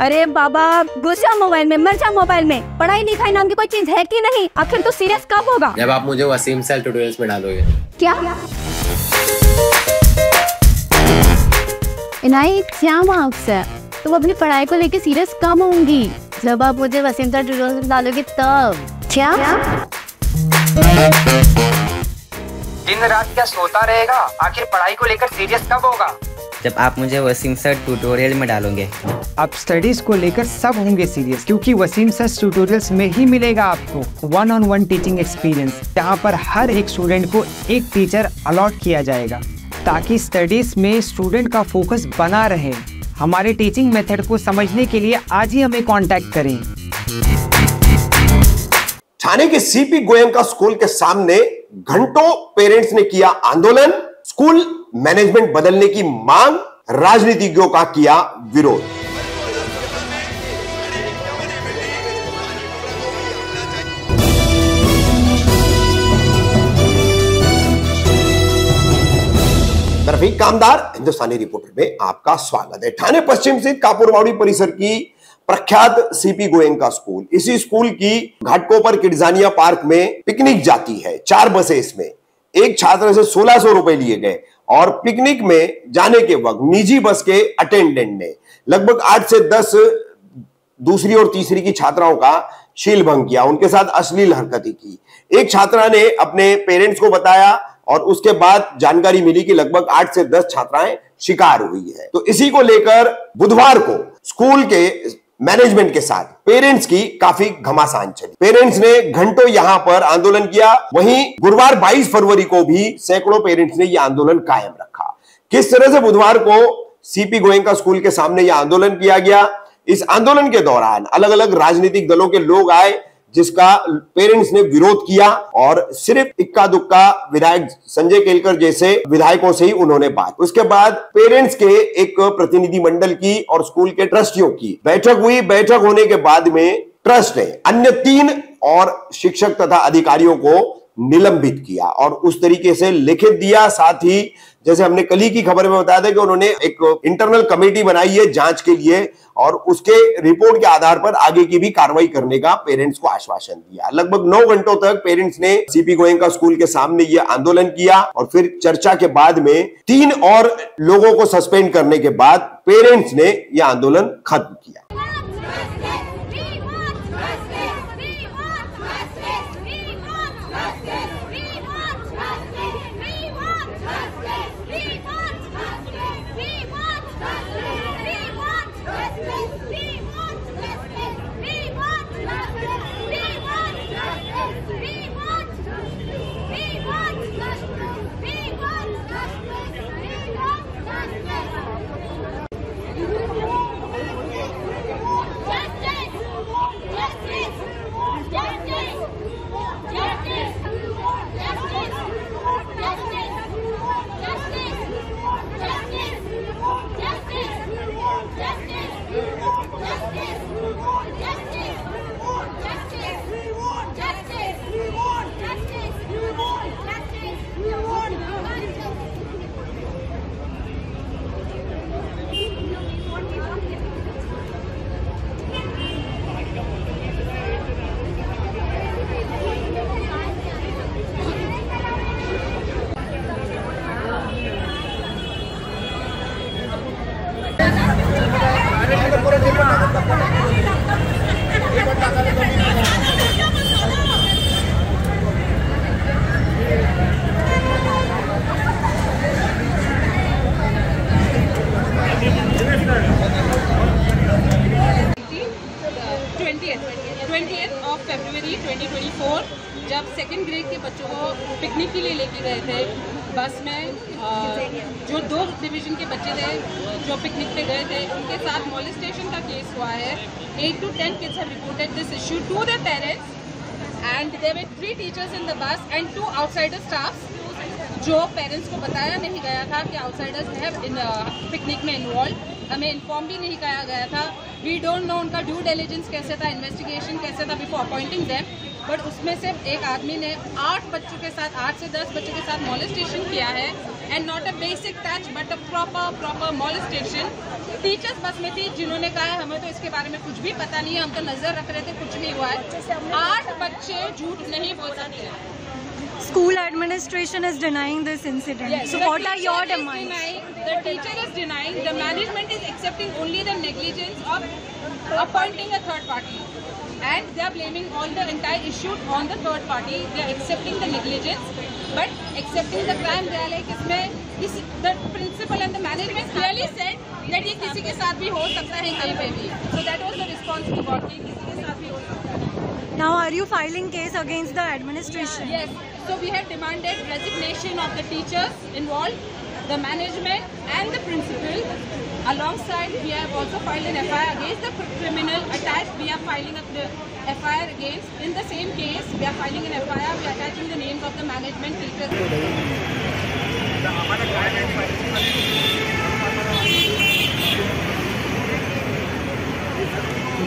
अरे बाबा घुस मोबाइल में मर जा मोबाइल में। पढ़ाई लिखाई नाम की कोई चीज़ है कि नहीं? आखिर तो सीरियस कब होगा? जब आप मुझे वसीम सेल ट्यूटोरियल्स में डालोगे। क्या? इनाई क्या मार्क्स है तुम अपनी पढ़ाई को लेके सीरियस कब होंगी? जब आप मुझे वसीम सर ट्यूटोरियल में डालोगे तब। क्या? दिन रात क्या सोता रहेगा? आखिर पढ़ाई को लेकर सीरियस कब होगा? जब आप मुझे वसीम सर ट्यूटोरियल में डालोगे। अब स्टडीज़ को लेकर सब होंगे सीरियस क्योंकि वसीम सर ट्यूटोरियल्स में ही मिलेगा आपको। One on one teaching experience जहाँ पर हर एक स्टूडेंट को एक टीचर अलॉट किया जाएगा ताकि स्टडीज़ में स्टूडेंट का फोकस बना रहे। हमारे टीचिंग मेथड को समझने के लिए आज ही हमें कांटेक्ट करें। थाने के सीपी गोयंका स्कूल के सामने घंटों पेरेंट्स ने किया आंदोलन। स्कूल मैनेजमेंट बदलने की मांग राजनीतिज्ञों का किया विरोध। रफीक कामदार, हिंदुस्तानी रिपोर्टर में आपका स्वागत है। ठाणे पश्चिम स्थित कापुरवाड़ी परिसर की प्रख्यात सीपी गोयंका स्कूल। इसी स्कूल की घाटकोपर किडजानिया पार्क में पिकनिक जाती है। चार बसें इसमें। एक छात्र से सोलह सौ रुपए लिए गए। और पिकनिक में जाने के वक्त निजी बस के अटेंडेंट ने लगभग आठ से दस दूसरी और तीसरी की छात्राओं का शील भंग किया। उनके साथ अश्लील हरकतें की। एक छात्रा ने अपने पेरेंट्स को बताया और उसके बाद जानकारी मिली कि लगभग आठ से दस छात्राएँ शिकार हुई है। तो इसी को लेकर बुधवार को स्कूल के मैनेजमेंट के साथ। पेरेंट्स की काफ़ी घमासान चली। पेरेंट्स ने घंटों यहाँ पर आंदोलन किया। वहीं गुरुवार 22 फरवरी को भी सैकड़ों पेरेंट्स ने यह आंदोलन कायम रखा। किस तरह से बुधवार को सीपी गोयंका स्कूल के सामने यह आंदोलन किया गया? इस आंदोलन के दौरान अलग अलग राजनीतिक दलों के लोग आए। जिसका पेरेंट्स ने विरोध किया और सिर्फ़ इक्का दुक्का विधायक संजय केलकर जैसे विधायकों से ही उन्होंने बात। उसके बाद पेरेंट्स के एक प्रतिनिधि मंडल की और स्कूल के ट्रस्टियों की बैठक हुई। बैठक होने के बाद में ट्रस्ट ने अन्य तीन और शिक्षक तथा अधिकारियों को निलंबित किया और उस तरीके से लिखित दिया। साथ ही जैसे हमने कल ही की खबर में बताया था कि उन्होंने एक इंटरनल कमेटी बनाई है जाँच के लिए और उसके रिपोर्ट के आधार पर आगे की भी कार्रवाई करने का पेरेंट्स को आश्वासन दिया। लगभग नौ घंटों तक पेरेंट्स ने सीपी गोयंका स्कूल के सामने यह आंदोलन किया और फिर चर्चा के बाद में तीन और लोगों को सस्पेंड करने के बाद पेरेंट्स ने यह आंदोलन खत्म किया। ऑफ़ फरवरी 2024 जब सेकेंड ग्रेड के बच्चों को पिकनिक के लिए लेके गए थे बस में जो दो डिवीज़न के बच्चे थे, जो पिकनिक पे गए थे, उनके साथ मॉलिस्टेशन का केस हुआ है। Eight to ten kids have reported this issue to the parents and there were three teachers in the bus and two outsider staff जो पेरेंट्स को बताया नहीं गया था कि आउटसाइडर्स इन पिकनिक में इन्वॉल्व हमें इन्फॉर्म भी नहीं किया गया था। वी डोंट नो उनका ड्यू डिलीजेंस कैसे था इन्वेस्टिगेशन कैसे था बिफोर अपॉइंटिंग देम बट उसमें से एक आदमी ने आठ बच्चों के साथ, आठ से दस बच्चों के साथ मॉलिस्टेशन किया है and not a basic touch but a proper proper molestation teachers bus में थी, जिन्होंने कहा है हमें तो इसके बारे में कुछ भी पता नहीं है, हम तो नज़र रख रहे थे, कुछ नहीं हुआ है। आठ बच्चे झूठ नहीं बोल सकते। School administration is denying this incident. Yes, so the what are your demands? Denying, the teacher is denying. The management is accepting only the negligence of appointing a third party, and they are blaming all the entire issue on the third party. They are accepting the negligence, but accepting the crime. They are like इसमें इस the principal and the management clearly said that ये किसी के साथ भी हो सकता है कहीं पे भी. So that was the response we got किसी के हो है. Now are you filing case against the administration? Yes. So we have demanded resignation of the teachers involved, the management and the principal. Alongside, we have also filed an FIR against the criminal attached. We are filing a FIR against. In the same case, we are filing an FIR. We are attaching the names of the management teachers.